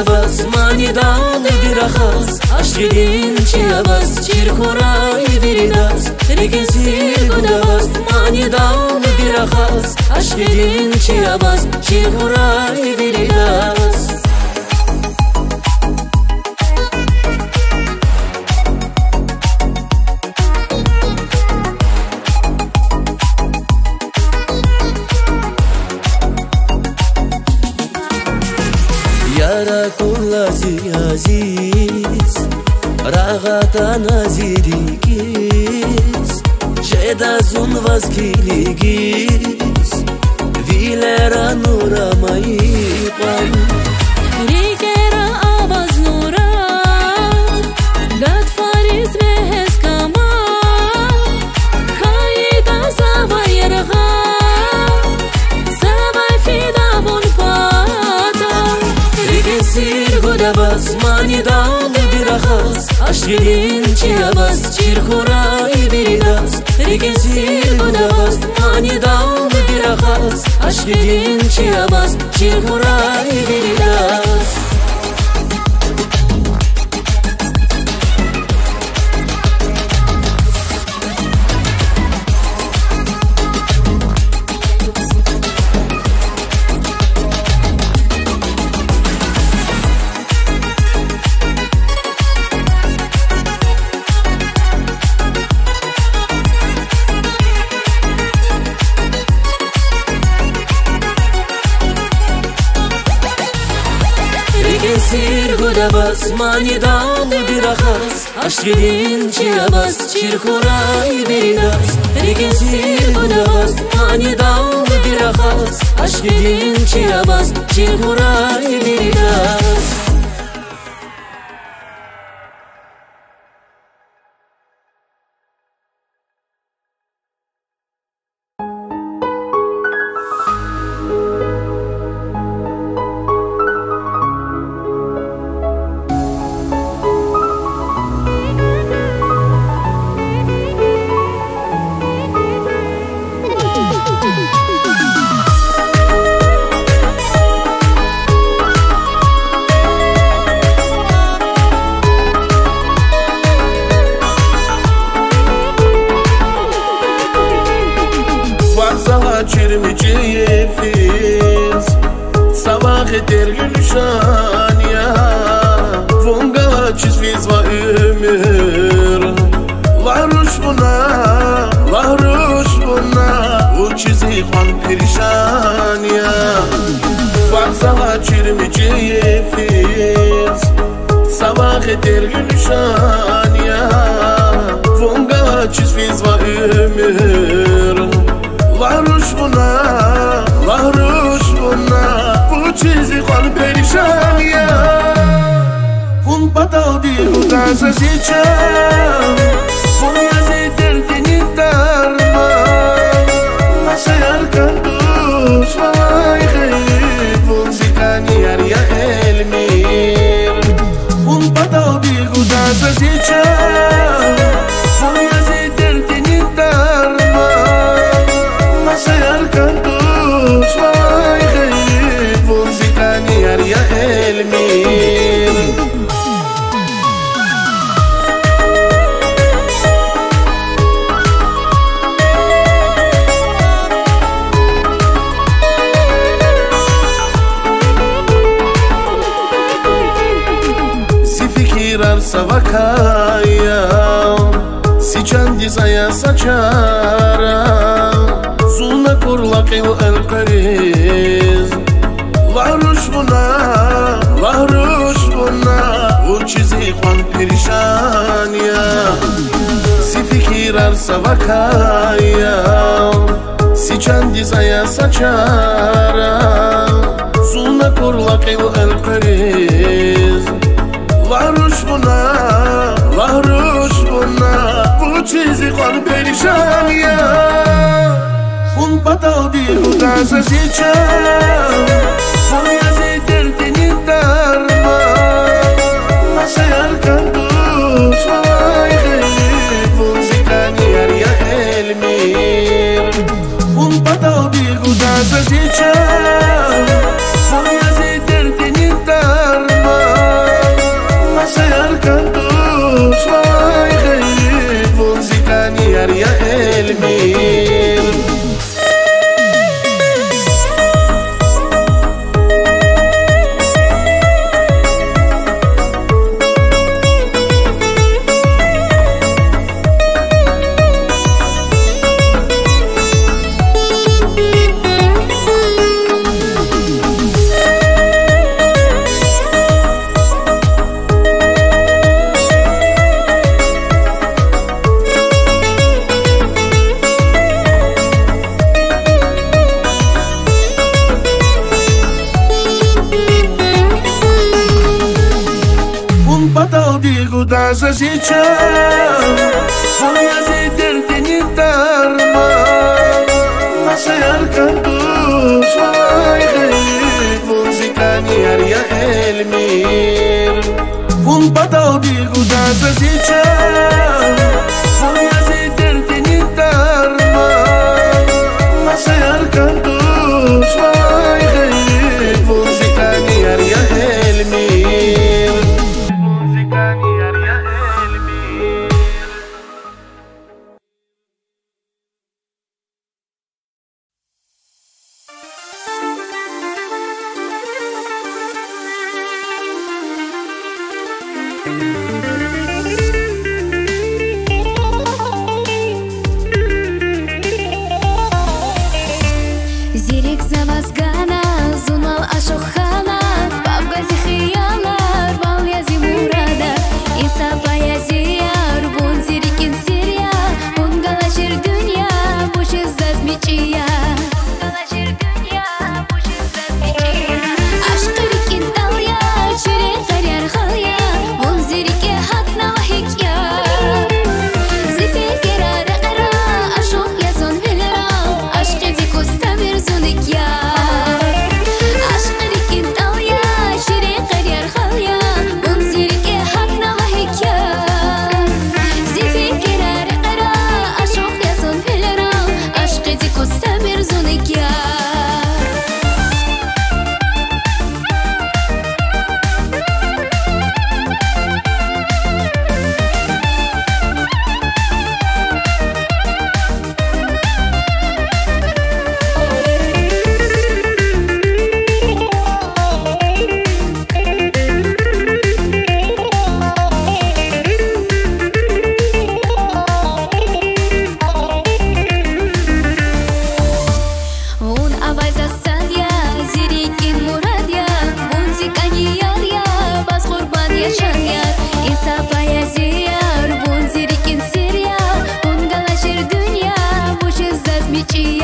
аваз маънидани дирахас ашқидин чи аваз чирхӯраи виридас лекин сир гудаваз маънидани дирахас ашқидин чи аваз чирхӯраи виридас ta nazirigis Shedazun vaskiligis Vilera nura maipan păi. Rigera avaz nura Dat fariz vehez kama Haida zava yerga Zavai fida bun pata Rigesir gudabaz manidam шахас ашқидин чӣ абас чирхӯраи биридас риги сир будааст маъни давли бирахас ашқидин чӣ абас чирхӯраи биридас bas mani dan dirahas Aşkidin çiyabas çirkuray viridas Regen sirgu da bas mani dan dirahas Aşkidin fikirar savakaya Si candizaya saçara Zuna kurlak il el kariz. Varuş buna, varuş buna O çizi kan perişan ya. Si fikirar savakaya Si candizaya saçara Zuna korla kayl el periz Varush buna, varush buna. Bu çizi kon perişan ya. Un patal di gudasa siçan Soya zeytir darma Masayar kantus Vay gayri Muzikani ya elmir. Un patal di gudasa siçan Mas existe Michi.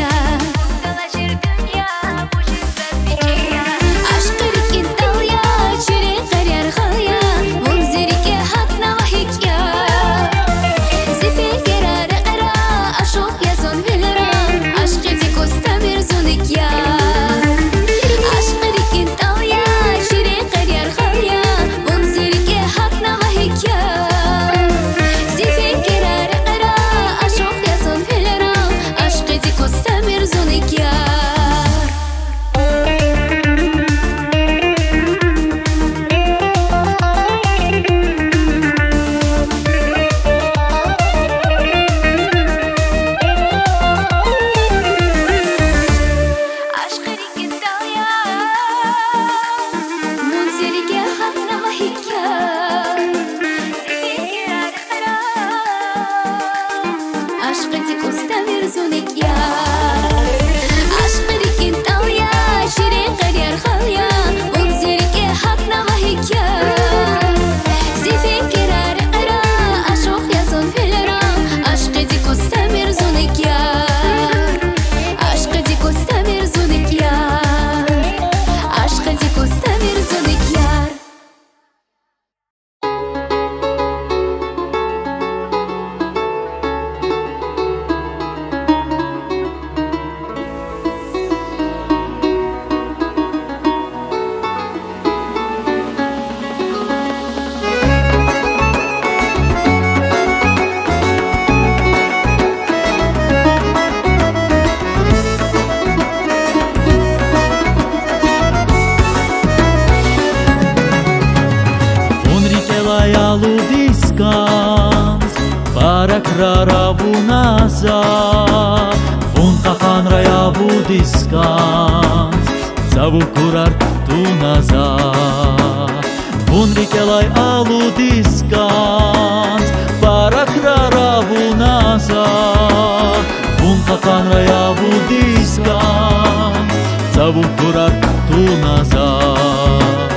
Zavul kurar tu nazar Un rikelai alu diskans Parakrara vu nazar Un kakan raya vu diskans Zavul kurar tu nazar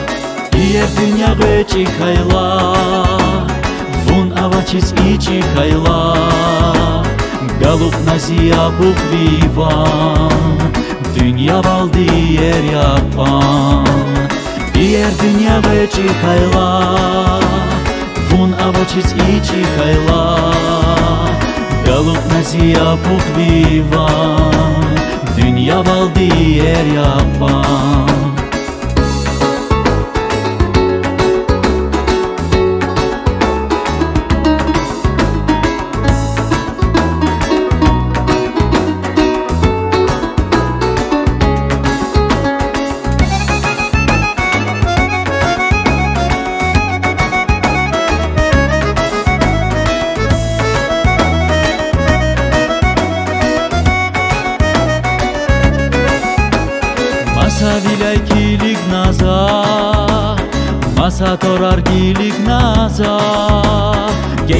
Ier dünya veçi hayla Vun avaçis içi hayla Galup naziya bu vivan Dünya valdi yer yapan Diğer dünya veçi khayla Fun avachis ichi khayla Galup nazia bukvivan Dünya valdi yer yapan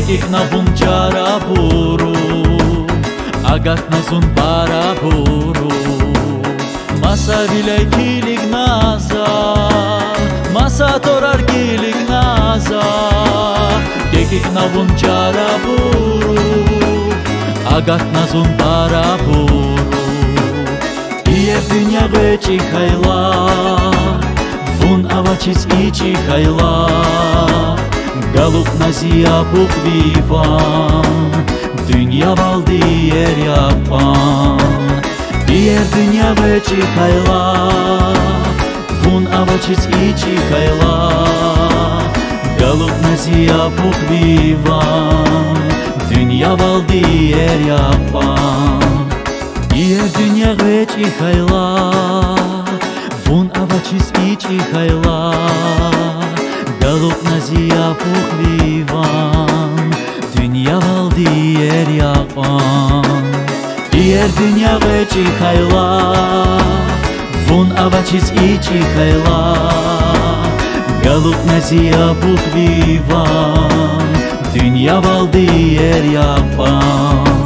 Эгек навун жара буру Агат назун бара буру. Маса биляй килигназа маса торар килик наза. Эгек навун жара буру Агат назун бара буру. Ие жарабуру вечи хайла киердинья авачис ичи хайла. Galupnazi yapıp vivan Dünya val diğer yapan Diğer dünya ve çıkayla Vun avaçiz i çıkayla Galupnazi yapıp vivan Dünya val diğer yapan Diğer dünya ve çıkayla Вон авачис и чихайла Galop nazia puhvivan Dünya valdi yer yapan. Ier dünya veç ihayla Vun avachis ich ihayla Galop nazia puhvivan Dünya valdi yer yapan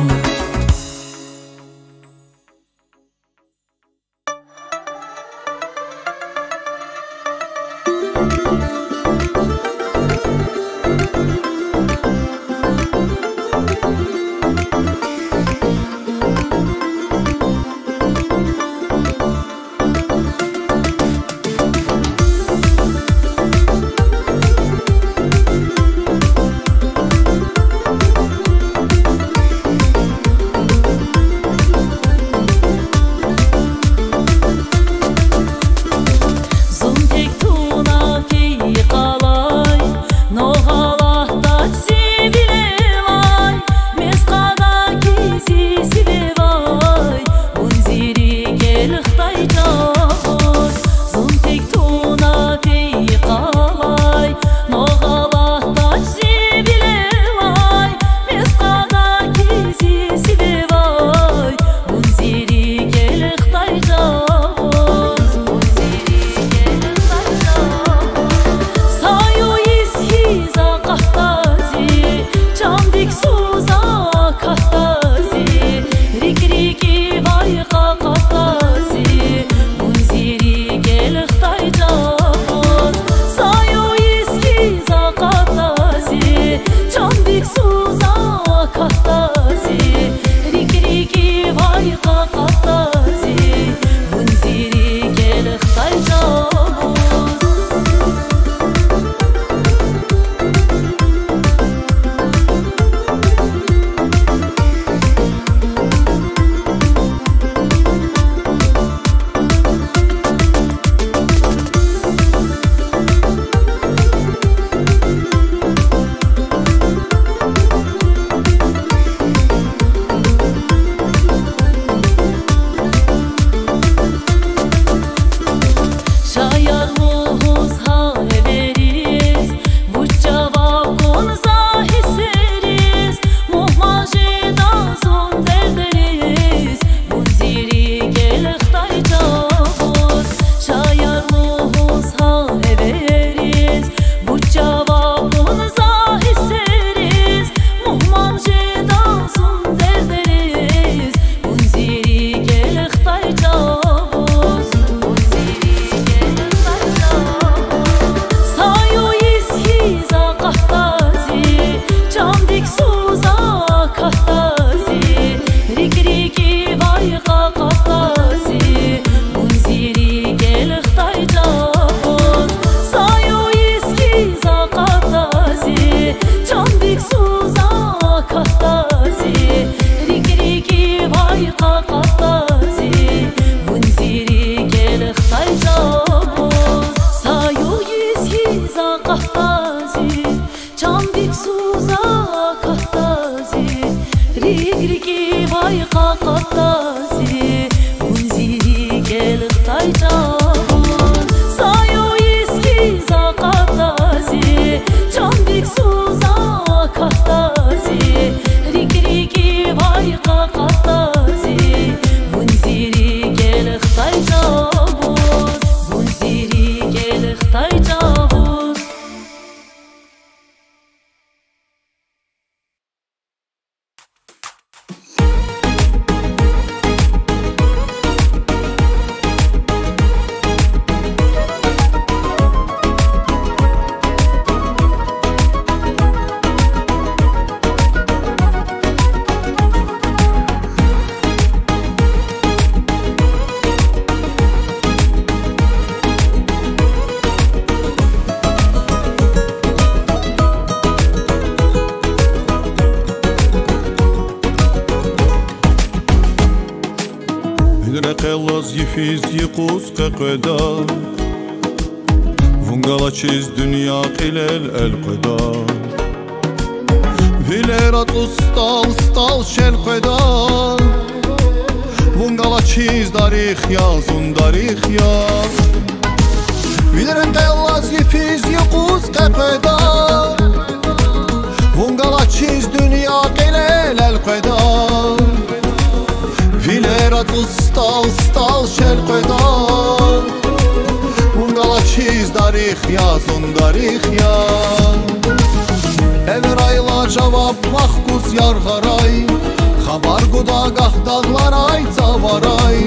baxaq dağlar ay cavaray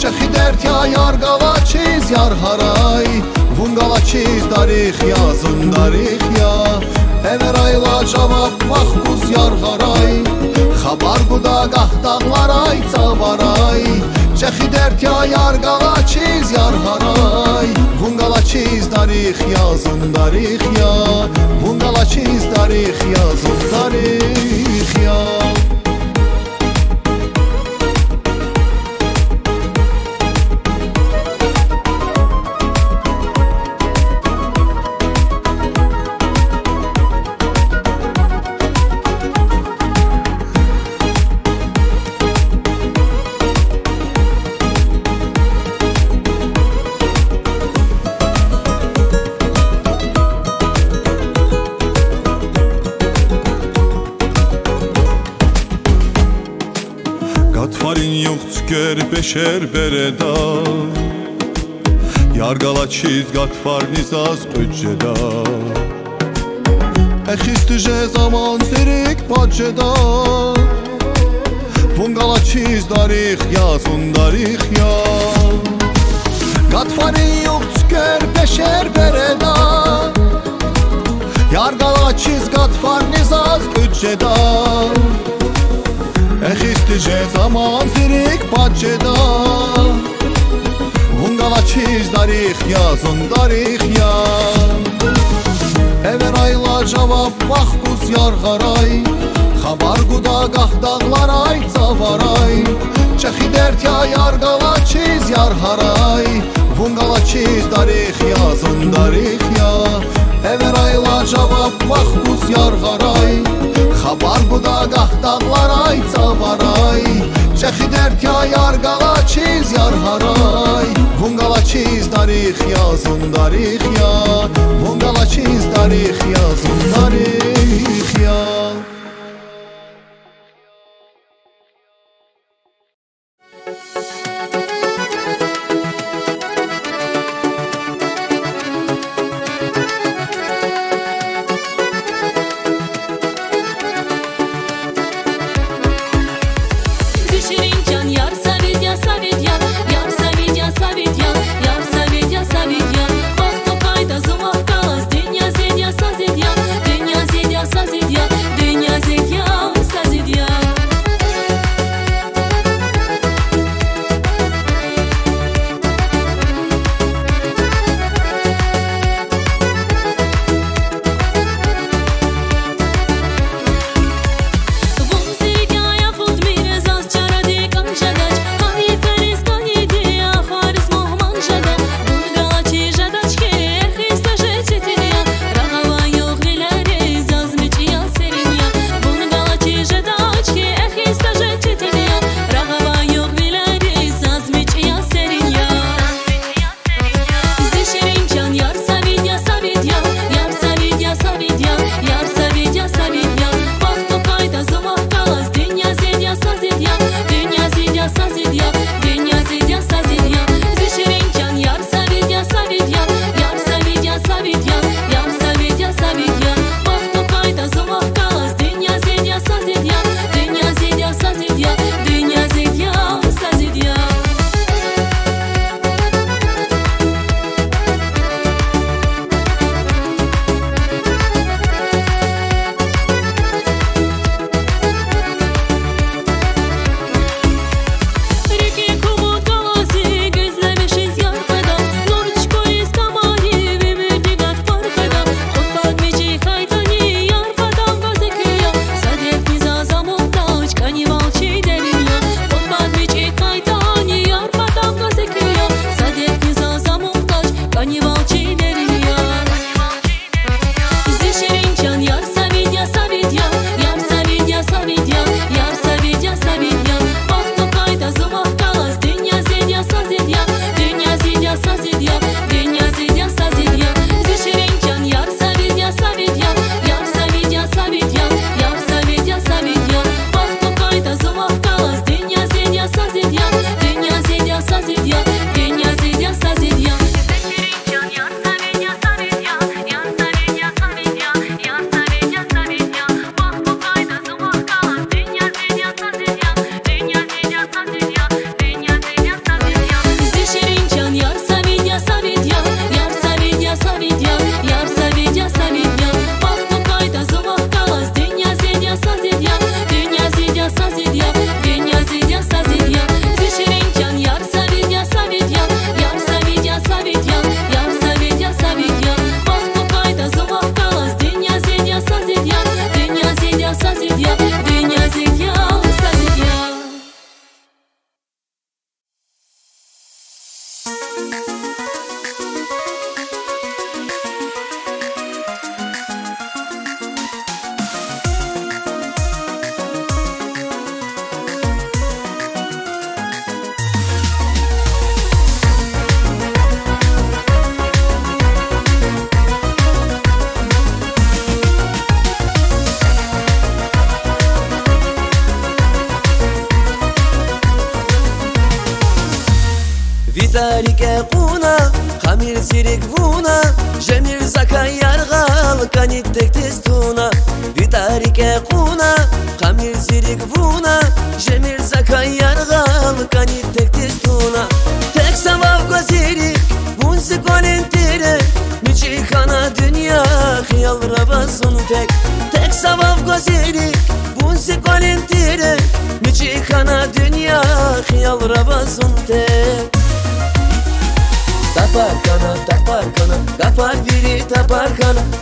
Çəxi dərtya yar qalaçiz yar haray Vun qalaçiz darix yazın darix ya. Əvər ayla cavab vax quz yar haray Xabar quda qax dağlar ay cavaray Çəxi dərtya yar qalaçiz yar haray Vun qalaçiz darix yazın darix ya. Vun qalaçiz darix yazın darix ya. Beşer bereda. Yargala çizgat farnizaz öcceda. Existuje zaman zerik paceda Vungala çiz darih yazun darih ya Gatfari yok çıkar beşer bereda. Yargala çiz gatfar nizaz öcceda Eh, e xishti që zaman zirik pa që da Unë gala qish darih ja, zon darih ja Ever ayla cevap bak buz yar garay Xabar guda gah dağlaray zavaray Çexi dert ya yar gala qiz yar haray. Unë gala qish darih ya, zon darih ya Ever ayla cavab vaxtuz yarğaray Xabar qudagah dağlaray çavaray. Çəxi dərtya yarqala çiz yarharay Vungala çiz darix yazın darix ya Vungala çiz darix yazın darix ya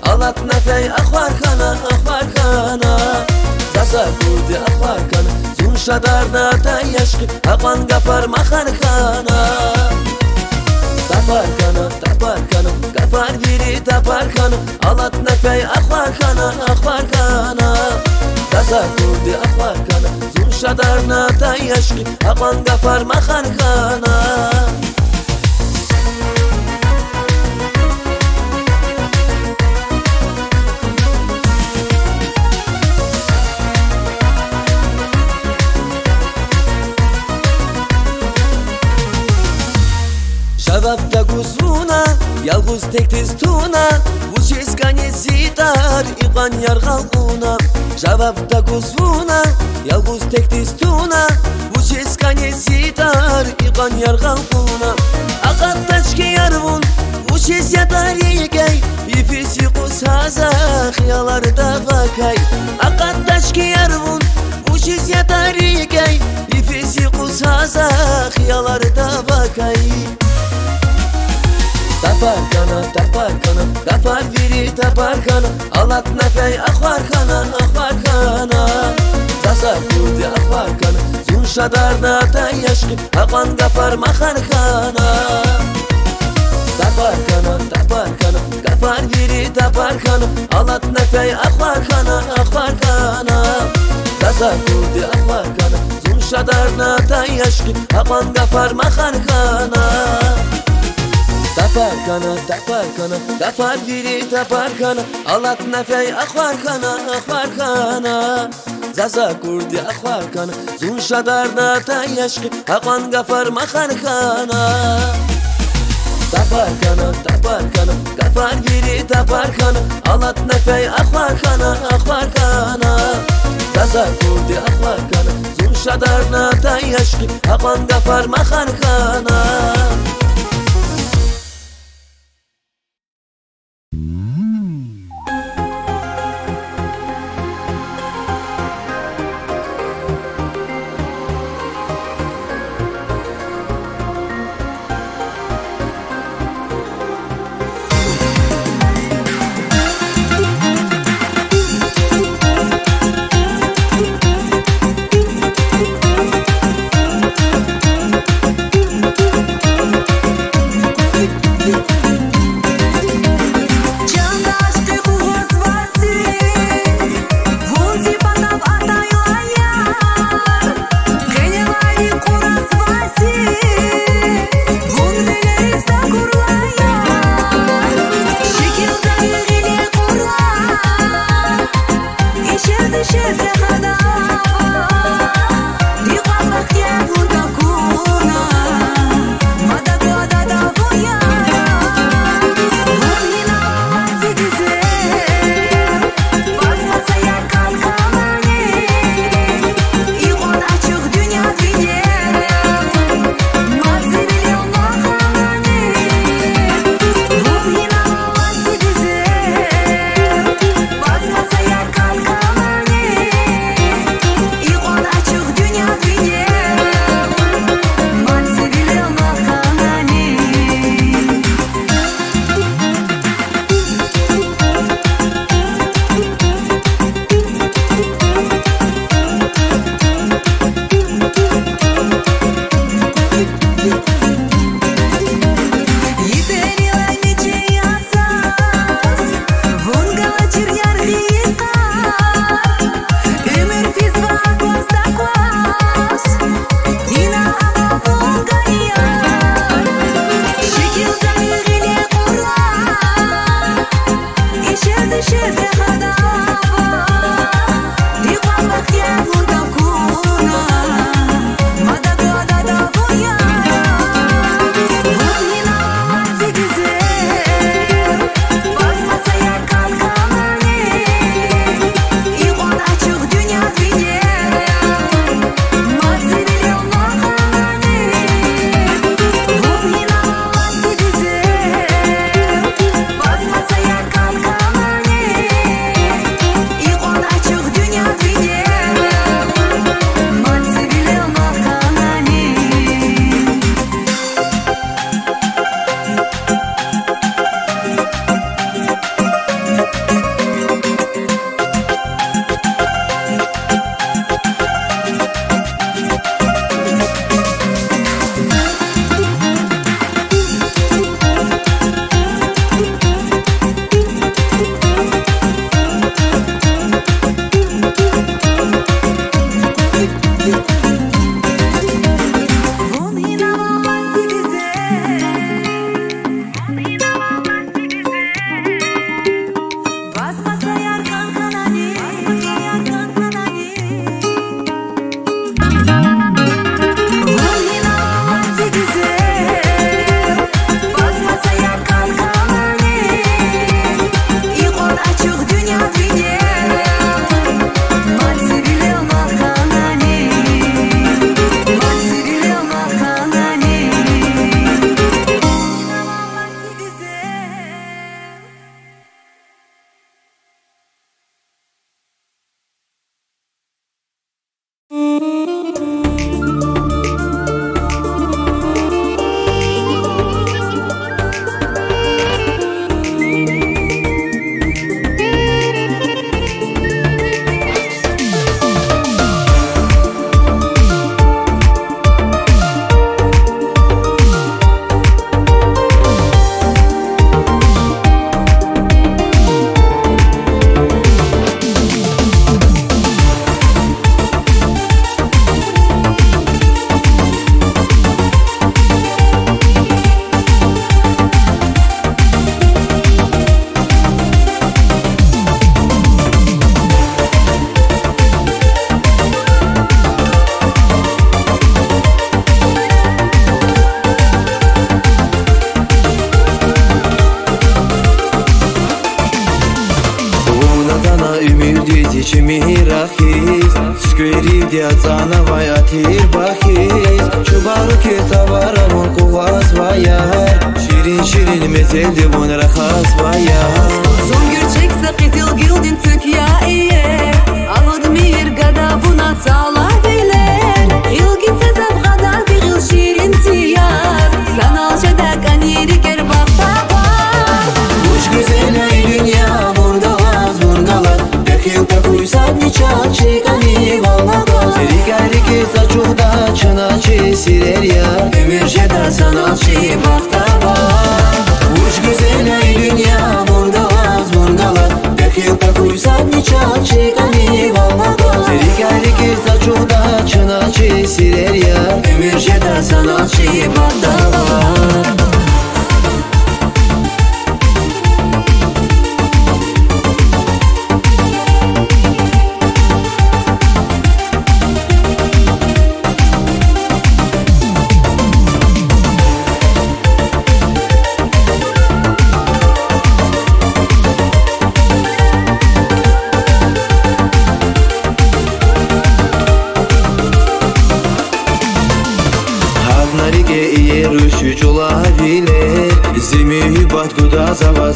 ألت نفي أخوار كان أخوار كان تسا بودي أخوار كان زون شدار ناتا يشقي أقوان قفر مخار كان تفار كان تفار كان قفر ديري تفار كان ألت نفي أخوار كان أخوار كان تسا بودي أخوار كان زون شدار ناتا يشقي أقوان قفر مخار كان Yalğız tektiz tuna Bu çizgani sitar İqan yar qalquna Cevap da kuzuna Yalğız tektiz tuna Bu çizgani sitar İqan yar qalquna Aqat taşki yar bun Bu çiz yatar yegey İfiz yuquz haza Xyalar da vakay. Aqat taşki yar bun Bu çiz yatar yegey İfiz yuquz haza Xyalar da vakay. Taparkanım, taparkanım, tapar biri taparkanım Alat nefey akvarkanan, akvarkanan Tasar kurdi akvarkanım, zun şadarda atan yaşkı Hakan kapar makarkanan Taparkanım, taparkanım, kapar biri taparkanım Alat nefey akvarkanan, akvarkanan Tasar kurdi akvarkanım, zun şadarda atan yaşkı Hakan kapar makarkanan دف ارکانا دف ارکانا دف گیری دف ارکانا آلات نفی اخوار کانا اخوار کانا زازا کردی اخوار کانا زون شدار نتا یشقی اقوان گفر مخار کانا دف ارکانا دف ارکانا گفر گیری دف ارکانا آلات نفی اخوار کانا اخوار کانا زازا کردی اخوار کانا زون شدار نتا یشقی اقوان گفر مخار کانا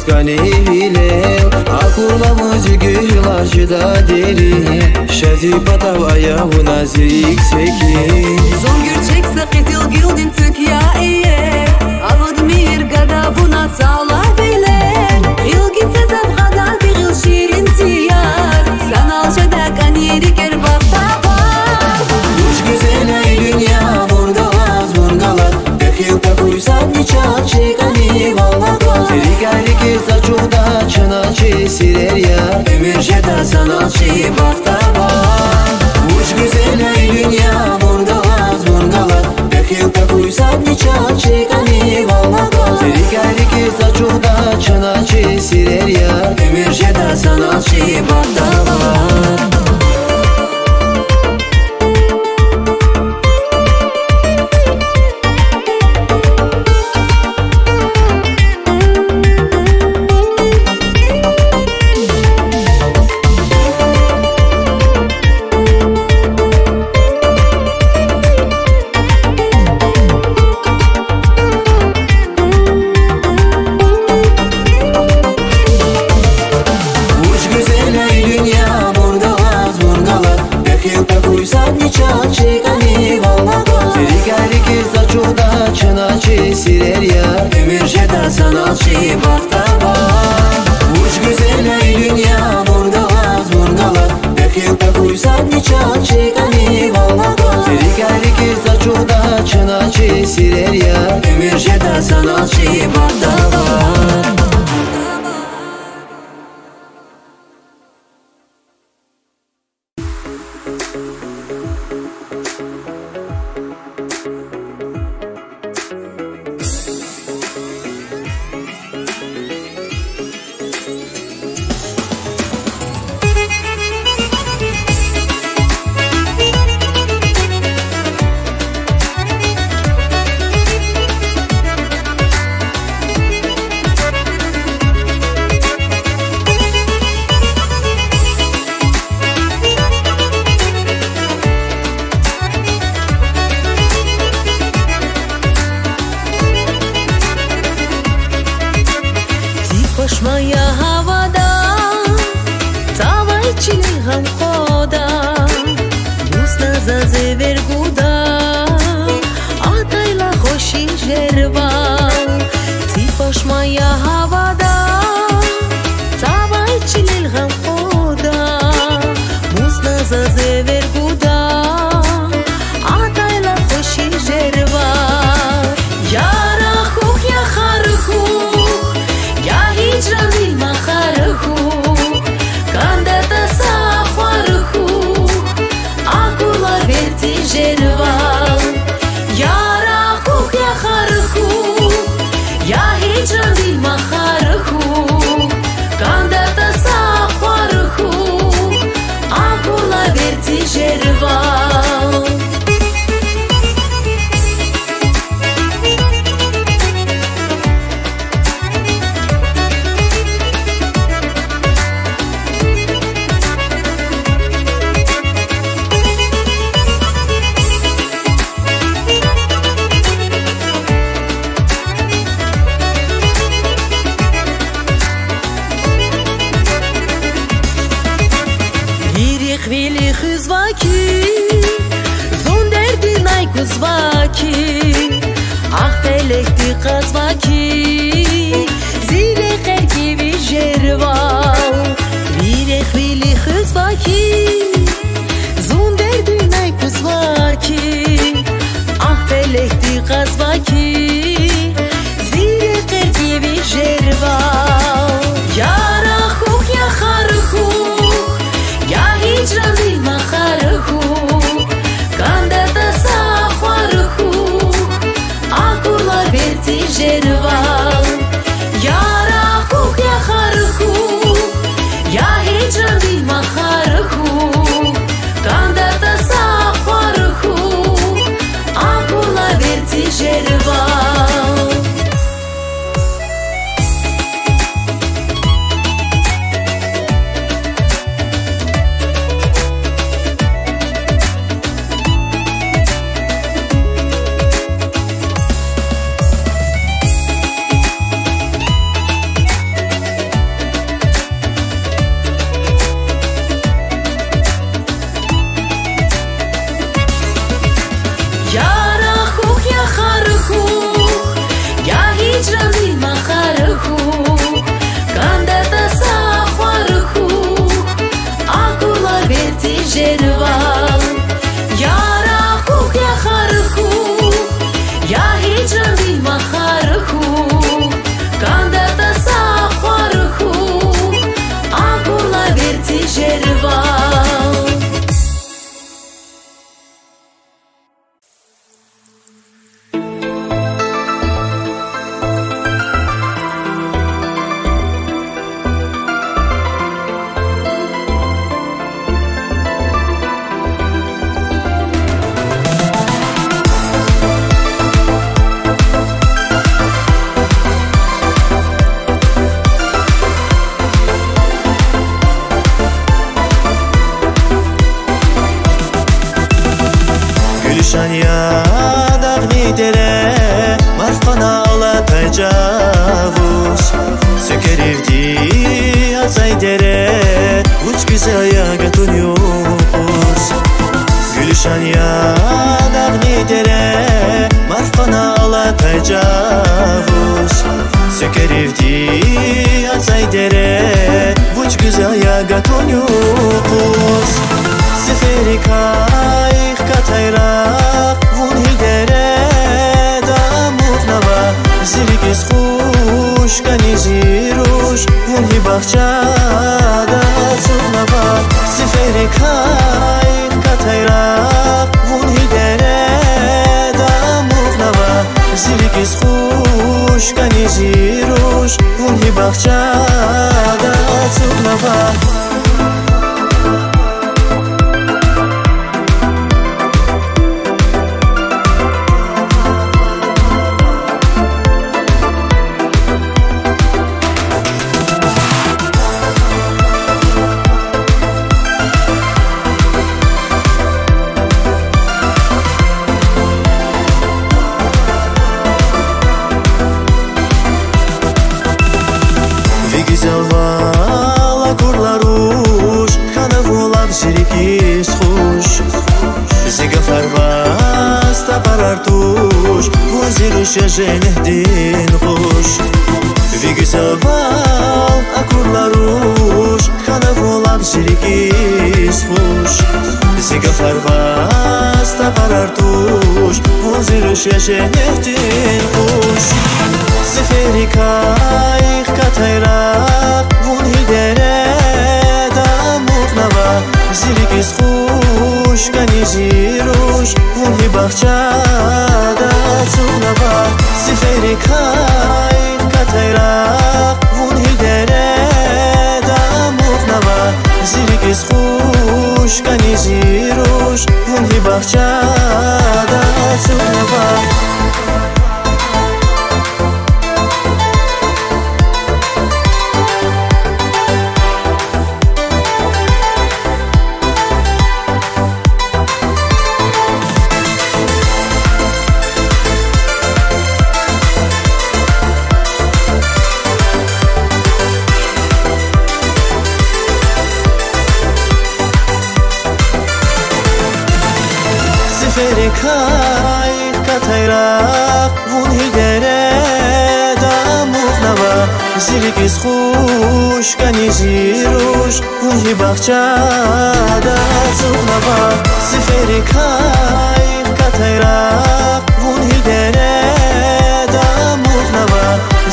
куда заваскани виле Акула музыки ларчыда дери Шази патавая в назирик секи Zongür çekse qizil gildin tük ya iye Alod mir gada buna sağla biler Gil gitse zab gada bir şirin tiyar Sanal şedak aniri ker bakta var Kuş güzel ey dünya burada vaz vurgalar Bekil takuy sadni çaçı kani valmalar Seri gayri çınaçı sirer yar Emir jeda sanatçı bakta var. Kuş güzel ey dünya burada vaz vurgalar Bekil takuy sadni çaçı kani valmalar Seri gayri ki saçuda çınaçı sirer yar Emir jeda sanatçı bakta var Их велих изваки, зондер динай кузваки, ах телек ты казваки, зире херки ви жервал, вирех велих изваки, зондер динай кузваки, ах телек ты казваки, зире херки ви жервал. Yeah. love. Sökerivdi azay dere Uç güzel ya gatun yokuz Seferi kayık katayrak Vun hidere da muhnava Zirgiz kuş kaniziruş Vun hi bahçada Бахчада Цукнова Huş Ve güzel val akurlaruş Kana volab zirikis huş Ziga farvas taparar tuş. Voziruş ya jenehdin huş Seferi kayık katayrak. Vun hidere da muhnava Zirgiz kuş kaniziruş Vun hi bahçada. sunava Seferi kayık katayrak Vun hidere da muhnava Zirgiz kuş kaniziruş Vun hi bahçada sunava ҳаргиз хушкани зируш гулҳи бахчада зунава сифери кайф катайрaq гулҳи денеда музнава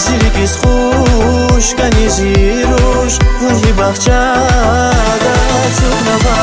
зиргиз хушкани зируш гулҳи бахчада зунава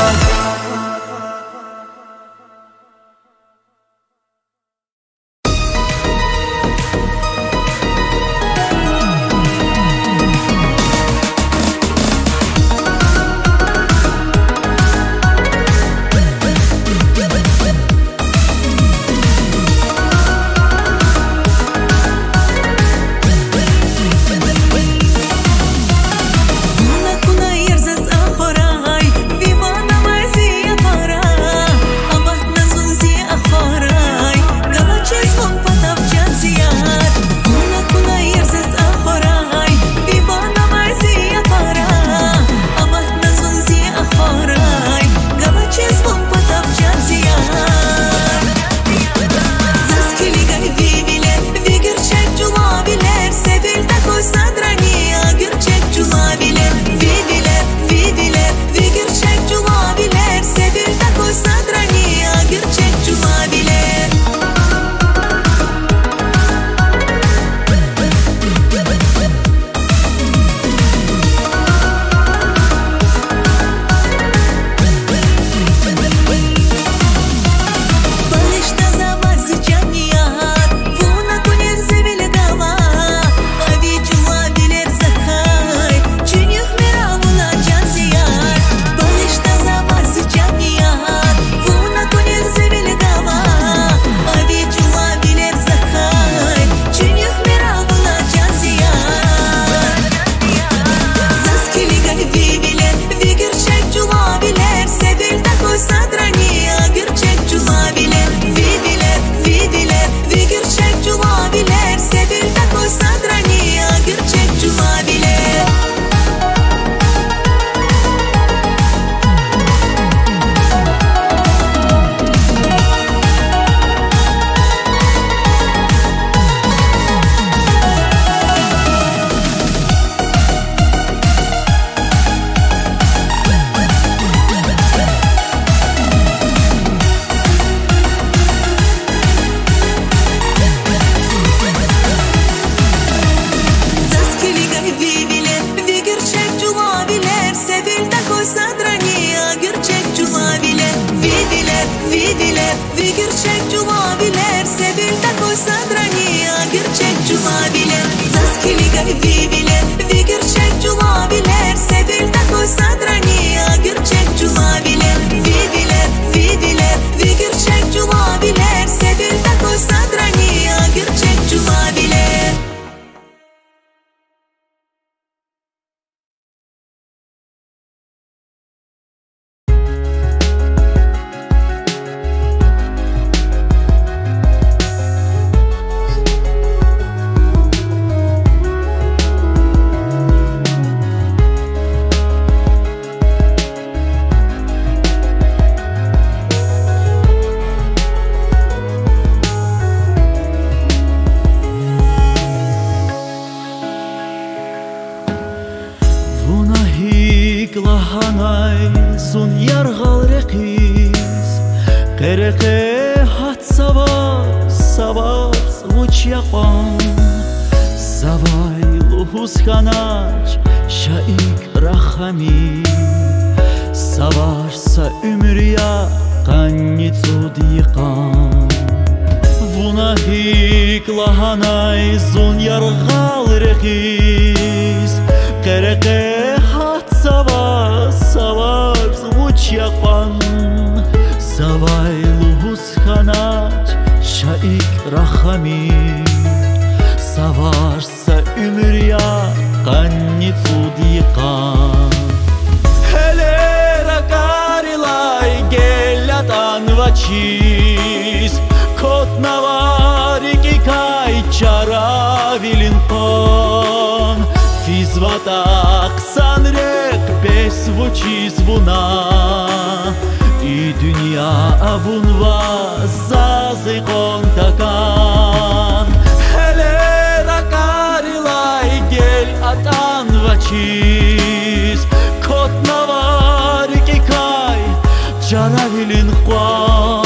Jana dilin kwa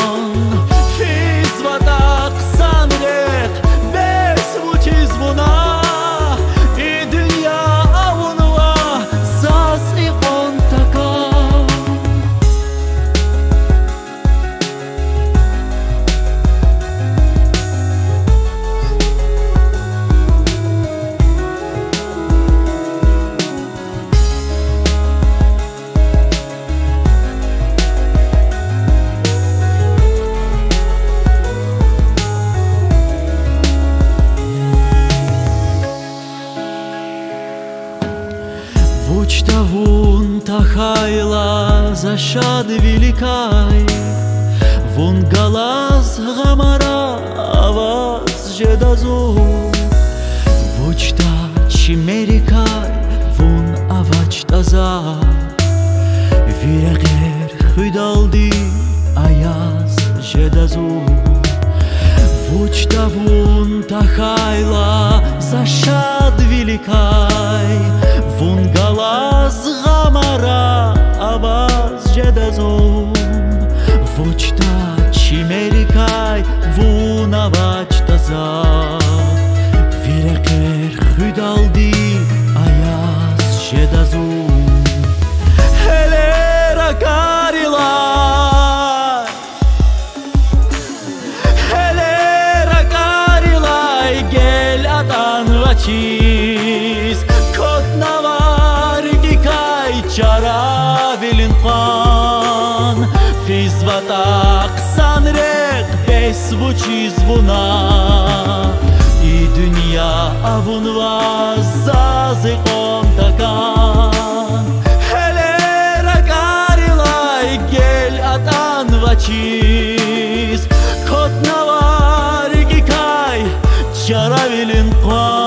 atan vaçiz Kotna var gikay çaravilin kan